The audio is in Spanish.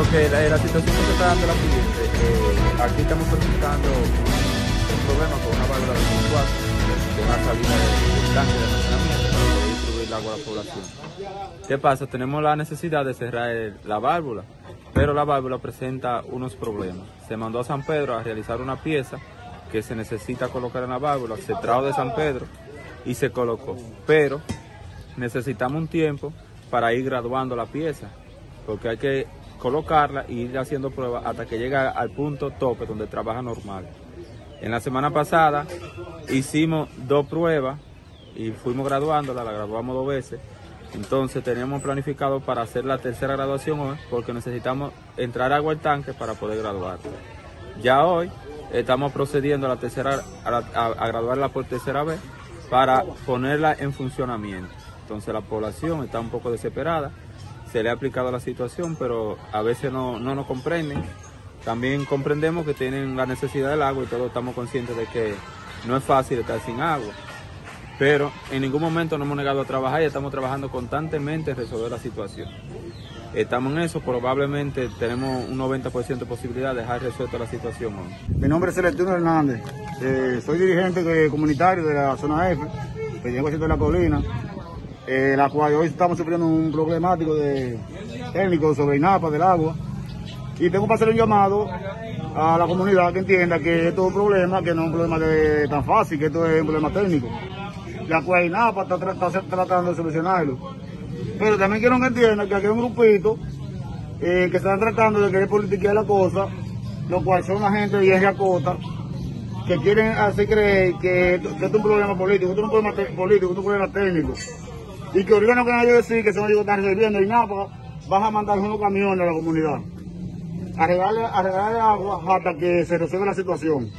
porque la, la situación que se está dando la siguiente. eh, aquí estamos presentando un problema con una válvula de 2004, con una salida de, tanque de almacenamiento para poder distribuir el agua a la población. ¿Qué pasa? Tenemos la necesidad de cerrar la válvula, pero la válvula presenta unos problemas. Se mandó a San Pedro a realizar una pieza que se necesita colocar en la válvula, se trajo de San Pedro y se colocó. Pero necesitamos un tiempo para ir graduando la pieza, porque hay que colocarla y ir haciendo pruebas hasta que llegue al punto tope donde trabaja normal. En la semana pasada hicimos dos pruebas y fuimos graduándola, la graduamos dos veces. Entonces teníamos planificado para hacer la tercera graduación hoy porque necesitamos entrar agua al tanque para poder graduarla. Ya hoy estamos procediendo a la tercera a graduarla por tercera vez para ponerla en funcionamiento. Entonces la población está un poco desesperada, se le ha aplicado la situación, pero a veces no, no nos comprenden. También comprendemos que tienen la necesidad del agua y todos estamos conscientes de que no es fácil estar sin agua. Pero en ningún momento nos hemos negado a trabajar y estamos trabajando constantemente en resolver la situación. Estamos en eso, probablemente tenemos un 90% de posibilidad de dejar resuelta la situación hoy. Mi nombre es Celestino Hernández. Eh, soy dirigente comunitario de la zona F, Peña de la Colina, eh, la cual hoy estamos sufriendo un problemático de técnico sobre INAPA del agua. Y tengo que hacer un llamado a la comunidad que entienda que esto es un problema, que no es un problema de- tan fácil, que esto es un problema técnico. La cual INAPA está, está tratando de solucionarlo. Pero también quiero que entiendan que aquí hay un grupito eh, que están tratando de querer politiquear la cosa, lo cual son la gente de Vieja Cota, que quieren hacer creer que esto, es un problema político, esto no es un problema político, esto es un problema técnico. Y que ahorita no quieren ellos decir que ellos que están resolviendo y nada, vas a mandar unos camiones a la comunidad. A regalarle, a regalarle agua hasta que se resuelva la situación.